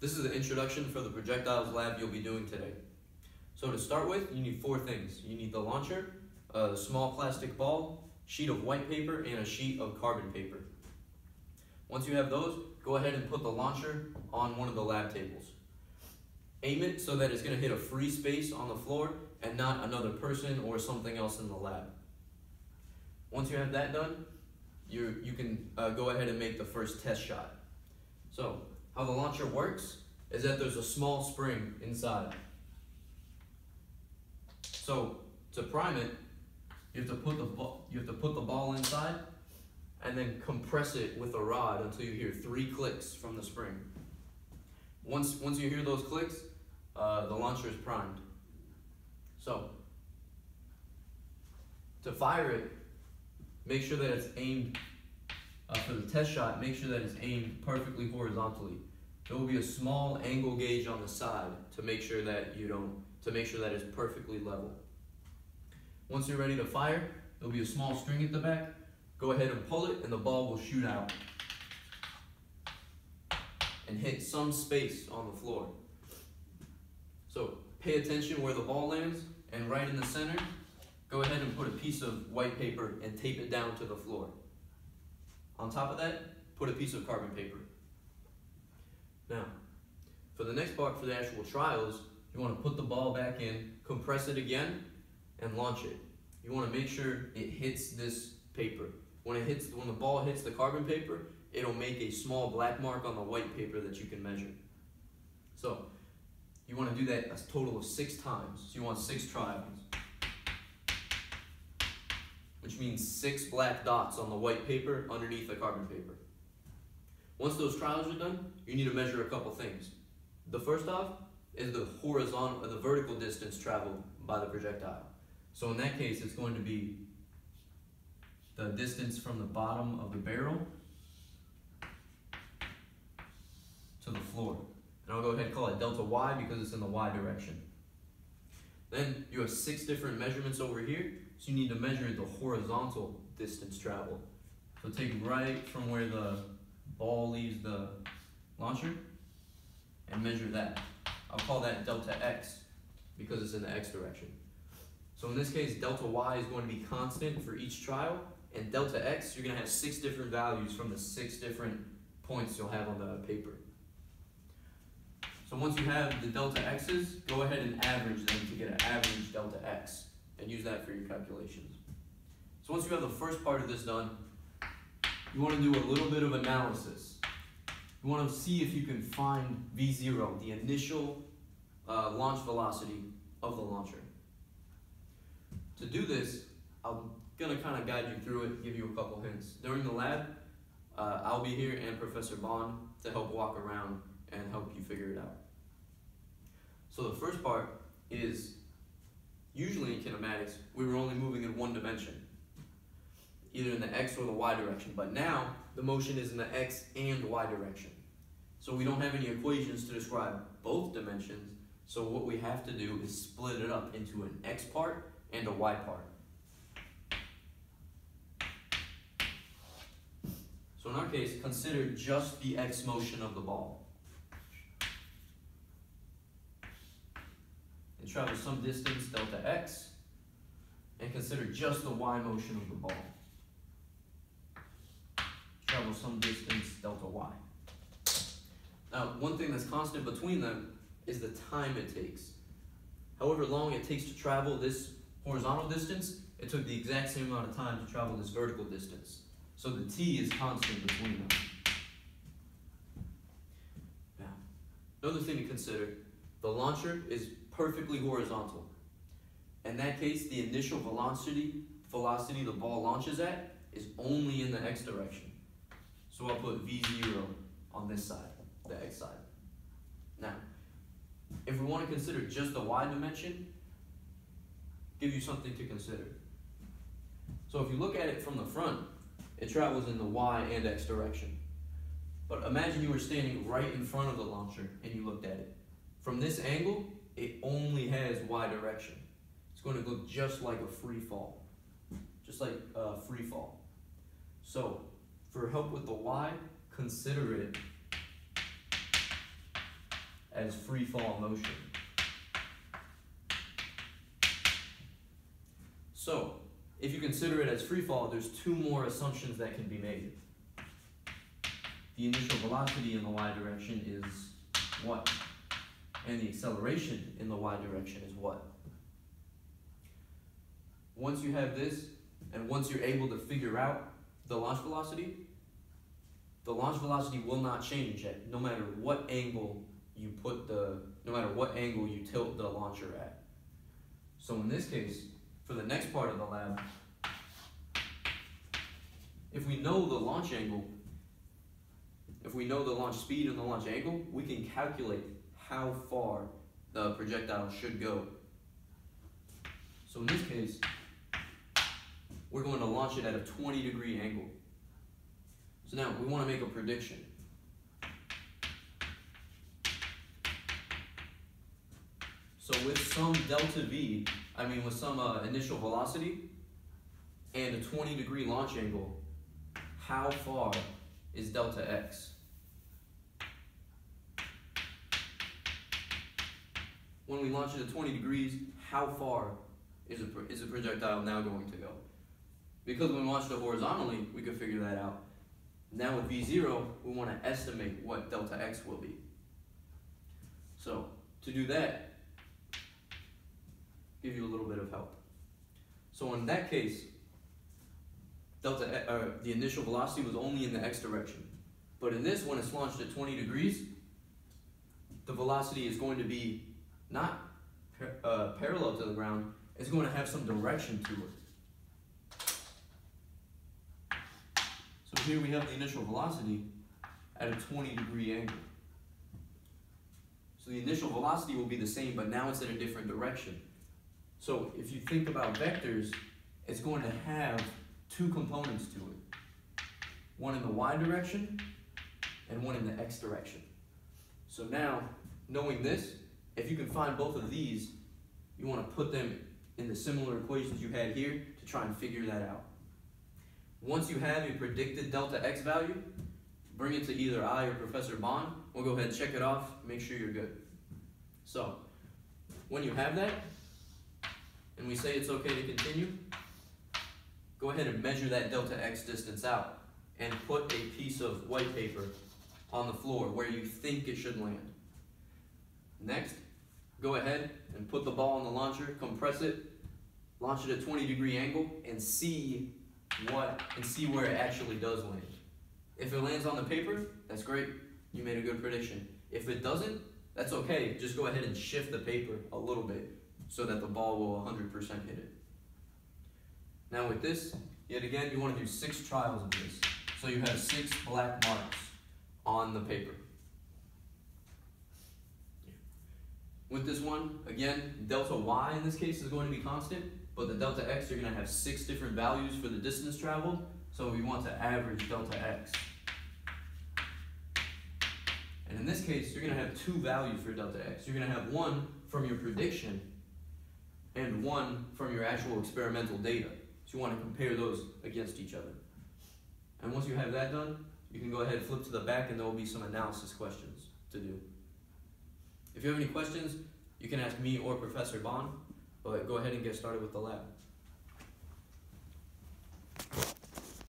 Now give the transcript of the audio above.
This is the introduction for the projectiles lab you'll be doing today. So to start with, you need four things. You need the launcher, a small plastic ball, sheet of white paper, and a sheet of carbon paper. Once you have those, go ahead and put the launcher on one of the lab tables. Aim it so that it's going to hit a free space on the floor and not another person or something else in the lab. Once you have that done, you, you can uh, go ahead and make the first test shot. How the launcher works is that there's a small spring inside. So, to prime it, you have to put the you have to put the ball inside and then compress it with a rod until you hear three clicks from the spring. Once, once you hear those clicks, uh, the launcher is primed. So, to fire it, make sure that it's aimed, uh, for the test shot, make sure that it's aimed perfectly horizontally. There will be a small angle gauge on the side to make sure that you don't, to make sure that it's perfectly level. Once you're ready to fire, there'll be a small string at the back Go ahead and pull it and the ball will shoot out and hit some space on the floor. So pay attention where the ball lands and right in the center, go ahead and put a piece of white paper and tape it down to the floor. On top of that, put a piece of carbon paper. Now, for the next part for the actual trials, you want to put the ball back in, compress it again, and launch it. You want to make sure it hits this paper. When it hits, when the ball hits the carbon paper, it'll make a small black mark on the white paper that you can measure. So, you want to do that a total of six times. So you want six trials. Which means six black dots on the white paper underneath the carbon paper. Once those trials are done, you need to measure a couple things. The first off is the horizontal, or the vertical distance traveled by the projectile. So in that case, it's going to be the distance from the bottom of the barrel to the floor. And I'll go ahead and call it delta y because it's in the y direction. Then you have six different measurements over here, so you need to measure the horizontal distance traveled. So take right from where the ball leaves the launcher and measure that. I'll call that delta x because it's in the x direction. So in this case, delta y is going to be constant for each trial, and delta x, you're going to have six different values from the six different points you'll have on the paper. So once you have the delta x's, go ahead and average them to get an average delta x and use that for your calculations. So once you have the first part of this done, you want to do a little bit of analysis. You want to see if you can find V0, the initial uh, launch velocity of the launcher. To do this, I'm going to kind of guide you through it, give you a couple hints. During the lab, uh, I'll be here and Professor Bond to help walk around and help you figure it out. So the first part is, usually in kinematics, we were only moving in one dimension, either in the x or the y direction, but now the motion is in the x and y direction. So we don't have any equations to describe both dimensions, so what we have to do is split it up into an x part and a y part. So in our case, consider just the x motion of the ball. It travels some distance, delta x, and consider just the y motion of the ball. Some distance, delta y. Now, one thing that's constant between them is the time it takes. However long it takes to travel this horizontal distance, it took the exact same amount of time to travel this vertical distance. So the t is constant between them. Now, another thing to consider, the launcher is perfectly horizontal. In that case, the initial velocity, velocity the ball launches at is only in the x direction. So I'll put v0 on this side, the x side. Now, if we want to consider just the y dimension, give you something to consider. So if you look at it from the front, it travels in the y and x direction. But imagine you were standing right in front of the launcher and you looked at it. From this angle, it only has y direction. It's going to look just like a free fall, just like a free fall. So, for help with the y, consider it as free fall motion. So, if you consider it as free fall, there's two more assumptions that can be made. The initial velocity in the y direction is what? And the acceleration in the y direction is what? Once you have this, and once you're able to figure out the launch velocity, the launch velocity will not change at no matter what angle you put the, no matter what angle you tilt the launcher at. So in this case, for the next part of the lab, if we know the launch angle, if we know the launch speed and the launch angle, we can calculate how far the projectile should go. So in this case, we're going to launch it at a 20 degree angle. So now we want to make a prediction. So with some delta V, I mean with some uh, initial velocity and a 20 degree launch angle, how far is delta X? When we launch it at 20 degrees, how far is a, is a projectile now going to go? Because when we launched it horizontally, we could figure that out. Now with V0, we want to estimate what delta X will be. So, to do that, give you a little bit of help. So in that case, delta, uh, the initial velocity was only in the x direction. But in this, when it's launched at 20 degrees, the velocity is going to be not par uh, parallel to the ground, it's going to have some direction to it. So here we have the initial velocity at a 20 degree angle. So the initial velocity will be the same, but now it's in a different direction. So if you think about vectors, it's going to have two components to it. One in the y direction and one in the x direction. So now, knowing this, if you can find both of these, you want to put them in the similar equations you had here to try and figure that out. Once you have a predicted delta x value, bring it to either I or Professor Bond. We'll go ahead and check it off, make sure you're good. So, when you have that, and we say it's okay to continue, go ahead and measure that delta x distance out and put a piece of white paper on the floor where you think it should land. Next, go ahead and put the ball in the launcher, compress it, launch it at 20 degree angle, and see what and see where it actually does land. If it lands on the paper, that's great. You made a good prediction. If it doesn't, that's okay. Just go ahead and shift the paper a little bit so that the ball will 100% hit it. Now with this, yet again, you want to do six trials of this. So you have six black marks on the paper. With this one, again, delta y in this case is going to be constant, but the delta x, you're going to have six different values for the distance traveled, so we want to average delta x. And in this case, you're going to have two values for delta x. You're going to have one from your prediction and one from your actual experimental data. So you want to compare those against each other. And once you have that done, you can go ahead and flip to the back and there will be some analysis questions to do. If you have any questions, you can ask me or Professor Bond, but go ahead and get started with the lab.